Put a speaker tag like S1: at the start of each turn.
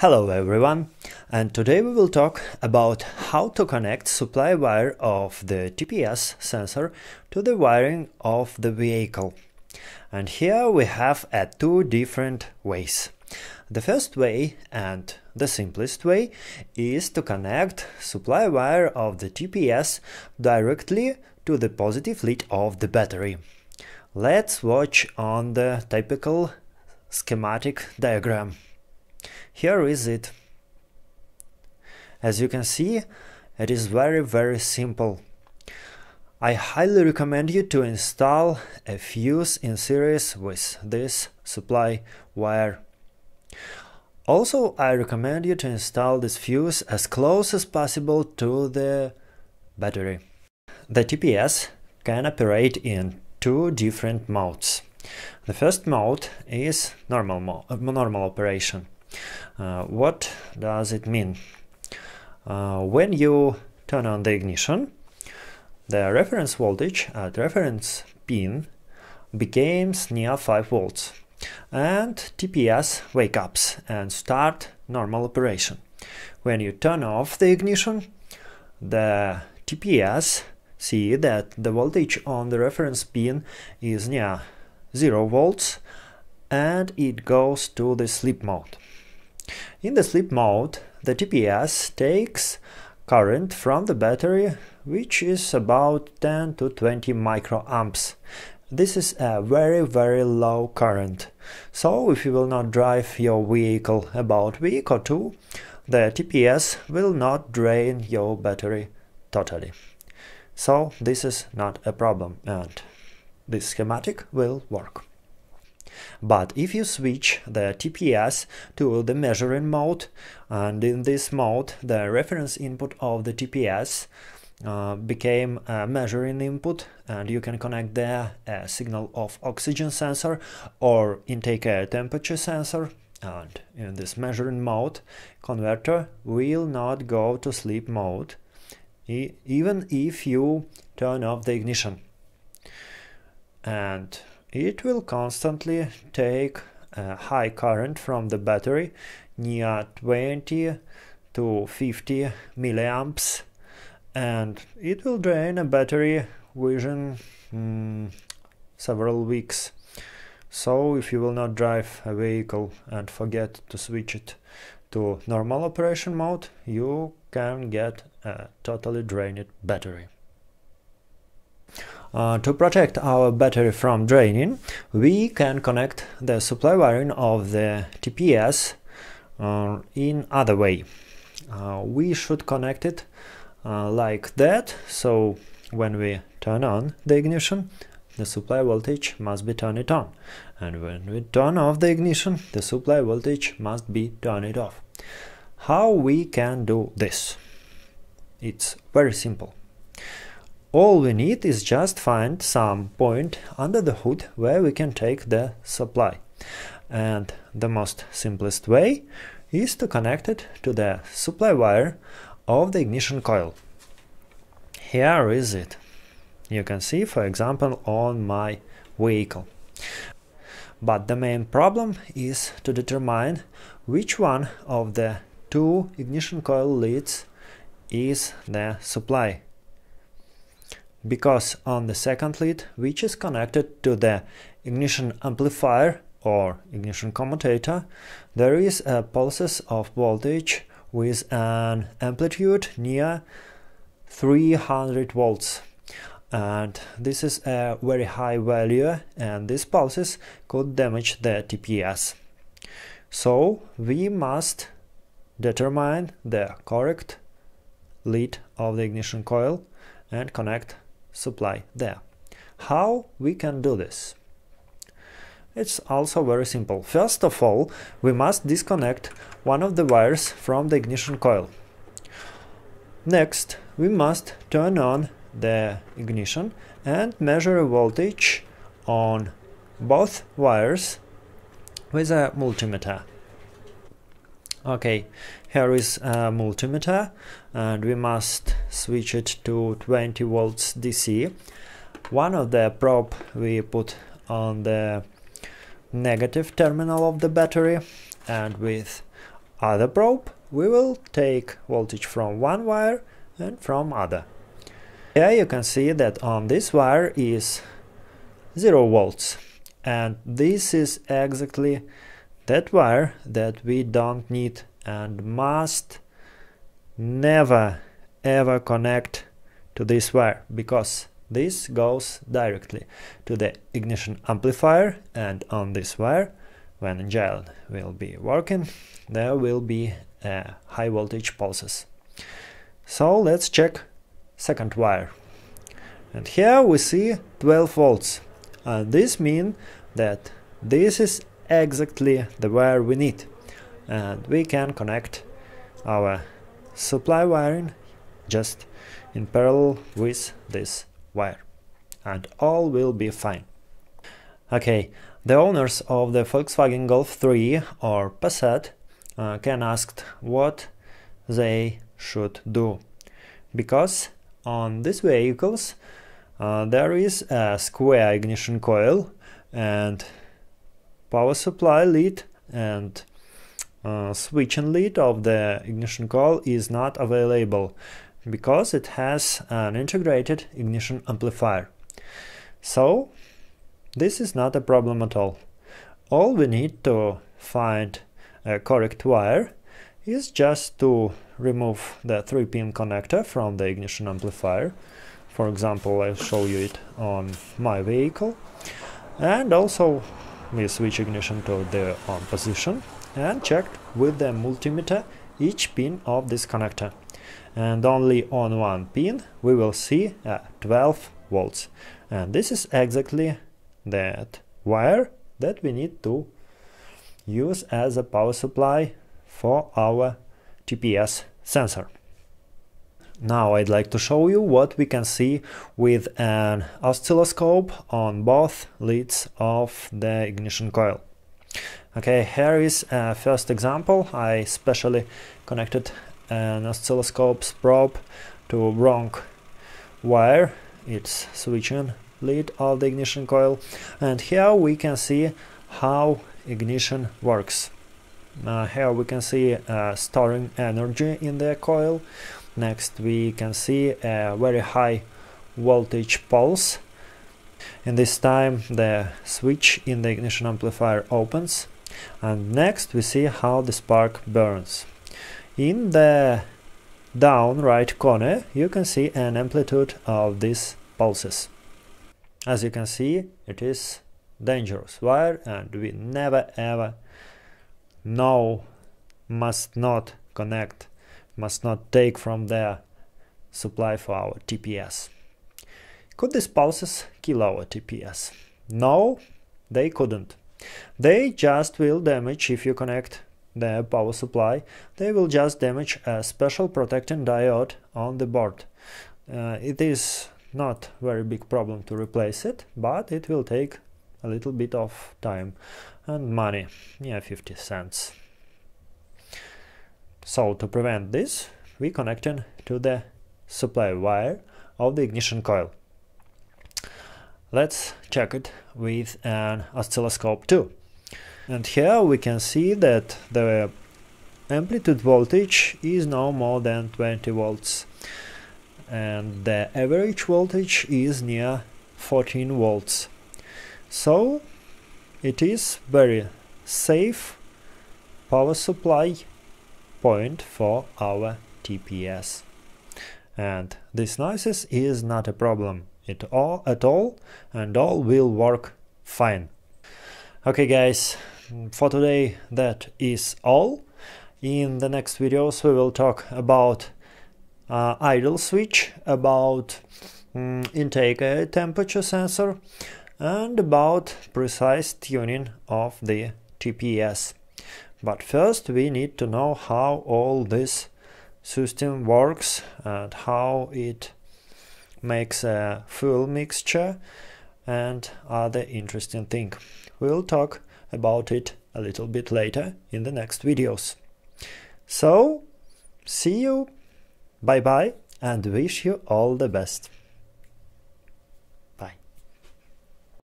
S1: Hello everyone and today we will talk about how to connect supply wire of the TPS sensor to the wiring of the vehicle. And here we have uh, two different ways. The first way and the simplest way is to connect supply wire of the TPS directly to the positive lead of the battery. Let's watch on the typical schematic diagram. Here is it. As you can see, it is very very simple. I highly recommend you to install a fuse in series with this supply wire. Also, I recommend you to install this fuse as close as possible to the battery. The TPS can operate in two different modes. The first mode is normal, mo normal operation. Uh, what does it mean? Uh, when you turn on the ignition, the reference voltage at reference pin becomes near 5 volts and TPS wake up and start normal operation. When you turn off the ignition, the TPS see that the voltage on the reference pin is near 0 volts and it goes to the sleep mode. In the sleep mode, the TPS takes current from the battery which is about 10 to 20 microamps. This is a very very low current. So if you will not drive your vehicle about week or two, the TPS will not drain your battery totally. So this is not a problem and this schematic will work. But if you switch the TPS to the measuring mode, and in this mode the reference input of the TPS uh, became a measuring input and you can connect there a signal of oxygen sensor or intake air temperature sensor. And in this measuring mode converter will not go to sleep mode even if you turn off the ignition. And it will constantly take a high current from the battery near 20 to 50 milliamps and it will drain a battery within mm, several weeks. So if you will not drive a vehicle and forget to switch it to normal operation mode, you can get a totally drained battery. Uh, to protect our battery from draining, we can connect the supply wiring of the TPS uh, in other way. Uh, we should connect it uh, like that, so when we turn on the ignition, the supply voltage must be turned on, and when we turn off the ignition, the supply voltage must be turned off. How we can do this? It's very simple. All we need is just find some point under the hood where we can take the supply. And the most simplest way is to connect it to the supply wire of the ignition coil. Here is it. You can see, for example, on my vehicle. But the main problem is to determine which one of the two ignition coil leads is the supply because on the second lead, which is connected to the ignition amplifier or ignition commutator, there is a pulses of voltage with an amplitude near 300 volts and this is a very high value and these pulses could damage the TPS. So we must determine the correct lead of the ignition coil and connect supply there. How we can do this? It's also very simple. First of all, we must disconnect one of the wires from the ignition coil. Next, we must turn on the ignition and measure a voltage on both wires with a multimeter. Okay, here is a multimeter and we must switch it to 20 volts DC. One of the probe we put on the negative terminal of the battery and with other probe, we will take voltage from one wire and from other. Here you can see that on this wire is 0 volts and this is exactly that wire that we don't need and must never ever connect to this wire because this goes directly to the ignition amplifier and on this wire when gel will be working there will be uh, high voltage pulses. So let's check second wire. And here we see 12 volts. And this means that this is exactly the wire we need. And we can connect our supply wiring just in parallel with this wire. And all will be fine. Okay, the owners of the Volkswagen Golf 3 or Passat uh, can ask what they should do because on these vehicles uh, there is a square ignition coil and power supply lead and uh, switching lead of the ignition coil is not available because it has an integrated ignition amplifier. So this is not a problem at all. All we need to find a correct wire is just to remove the 3-pin connector from the ignition amplifier. For example, I'll show you it on my vehicle. And also we switch ignition to the on position and check with the multimeter each pin of this connector. And only on one pin we will see uh, 12 volts. And this is exactly that wire that we need to use as a power supply for our TPS sensor. Now I'd like to show you what we can see with an oscilloscope on both leads of the ignition coil. Okay, here is a first example. I specially connected an oscilloscope's probe to wrong wire. It's switching lead of the ignition coil and here we can see how ignition works. Uh, here we can see uh, storing energy in the coil. Next we can see a very high voltage pulse. In this time the switch in the ignition amplifier opens and next we see how the spark burns. In the down right corner you can see an amplitude of these pulses. As you can see it is dangerous wire and we never ever know must not connect must not take from their supply for our TPS. Could these pulses kill our TPS? No, they couldn't. They just will damage if you connect the power supply. They will just damage a special protecting diode on the board. Uh, it is not very big problem to replace it, but it will take a little bit of time and money, yeah 50 cents. So to prevent this, we connected to the supply wire of the ignition coil. Let's check it with an oscilloscope too. And here we can see that the amplitude voltage is no more than 20 volts and the average voltage is near 14 volts so it is very safe power supply point for our TPS and this noises is not a problem at all at all and all will work fine. Okay guys for today that is all. In the next videos we will talk about uh, idle switch about um, intake temperature sensor and about precise tuning of the TPS. But first we need to know how all this system works and how it makes a fuel mixture and other interesting thing. We'll talk about it a little bit later in the next videos. So, see you, bye bye, and wish you all the best.